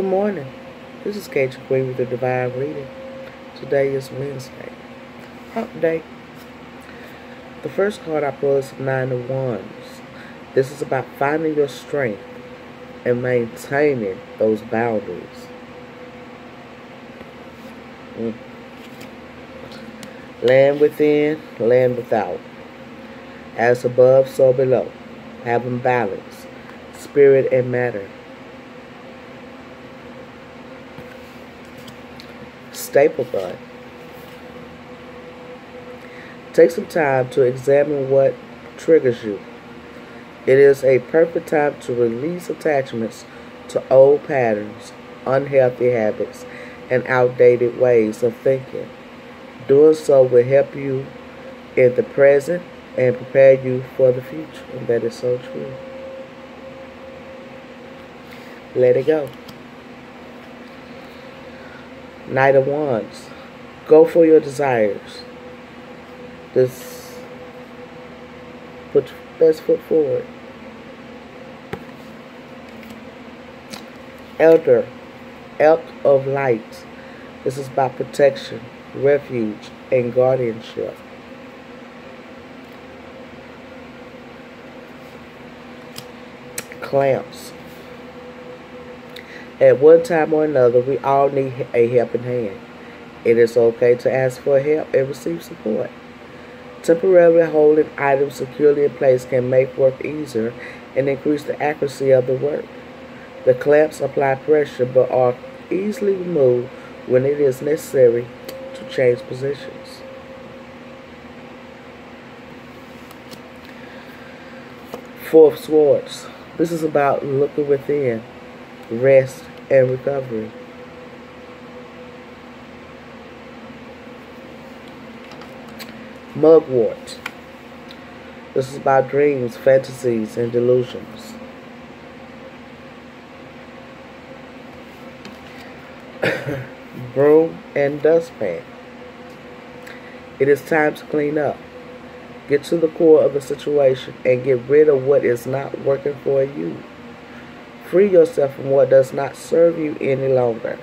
Good morning. This is Cajun Queen with the Divine Reading. Today is Wednesday. Hump Day. The first card I pull is Nine of Wands. This is about finding your strength and maintaining those boundaries. Mm. Land within, land without. As above, so below. Having balance, spirit and matter. Staple gun. Take some time to examine what triggers you. It is a perfect time to release attachments to old patterns, unhealthy habits, and outdated ways of thinking. Doing so will help you in the present and prepare you for the future. And that is so true. Let it go. Knight of Wands. Go for your desires. Just put your best foot forward. Elder, Elk of Light. This is about protection, refuge, and guardianship. Clamps. At one time or another, we all need a helping hand. It is okay to ask for help and receive support. Temporarily holding items securely in place can make work easier and increase the accuracy of the work. The clamps apply pressure but are easily removed when it is necessary to change positions. Fourth Swords. This is about looking within, rest, and recovery. Mugwort. This is about dreams, fantasies, and delusions. Broom and dustpan. It is time to clean up. Get to the core of the situation and get rid of what is not working for you. Free yourself from what does not serve you any longer.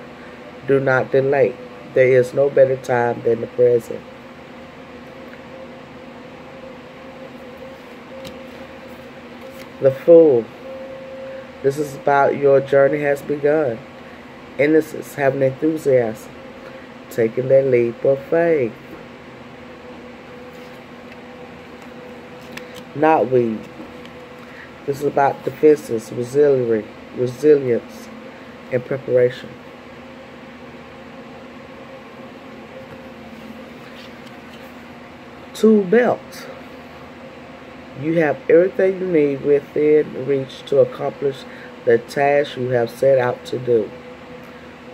Do not delay. There is no better time than the present. The Fool. This is about your journey has begun. Innocence, having enthusiasm, taking that leap of faith. Not Knotweed. This is about defenses, resilience, resilience, and preparation. Tool belt. You have everything you need within reach to accomplish the task you have set out to do.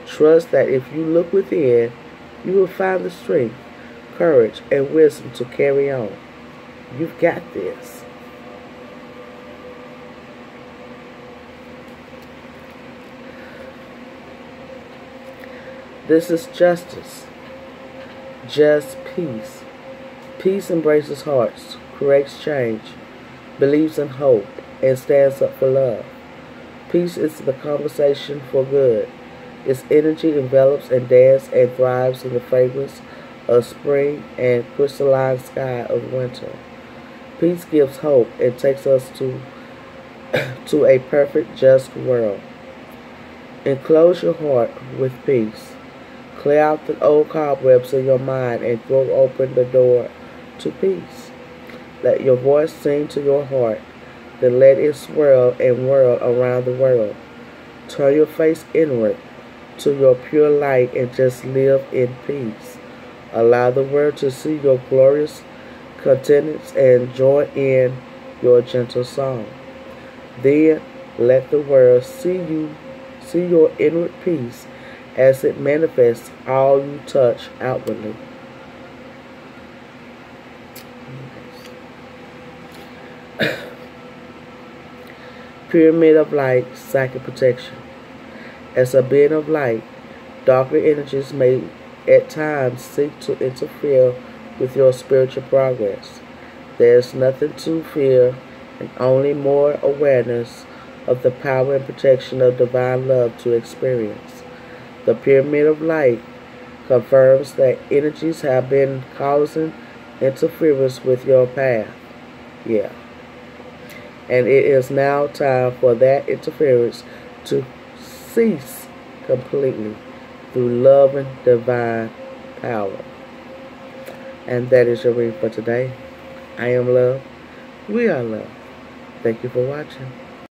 Trust that if you look within, you will find the strength, courage, and wisdom to carry on. You've got this. This is justice. Just peace. Peace embraces hearts, creates change, believes in hope, and stands up for love. Peace is the conversation for good. Its energy envelops and dances and thrives in the fragrance of spring and crystalline sky of winter. Peace gives hope and takes us to, to a perfect, just world. Enclose your heart with peace. Clear out the old cobwebs in your mind and throw open the door to peace. Let your voice sing to your heart, then let it swirl and whirl around the world. Turn your face inward to your pure light and just live in peace. Allow the world to see your glorious countenance and join in your gentle song. Then let the world see you, see your inward peace as it manifests all you touch outwardly. Pyramid of Light, Psychic Protection. As a being of light, darker energies may at times seek to interfere with your spiritual progress. There is nothing to fear and only more awareness of the power and protection of divine love to experience. The pyramid of light confirms that energies have been causing interference with your path. Yeah. And it is now time for that interference to cease completely through love and divine power. And that is your reading for today. I am love. We are love. Thank you for watching.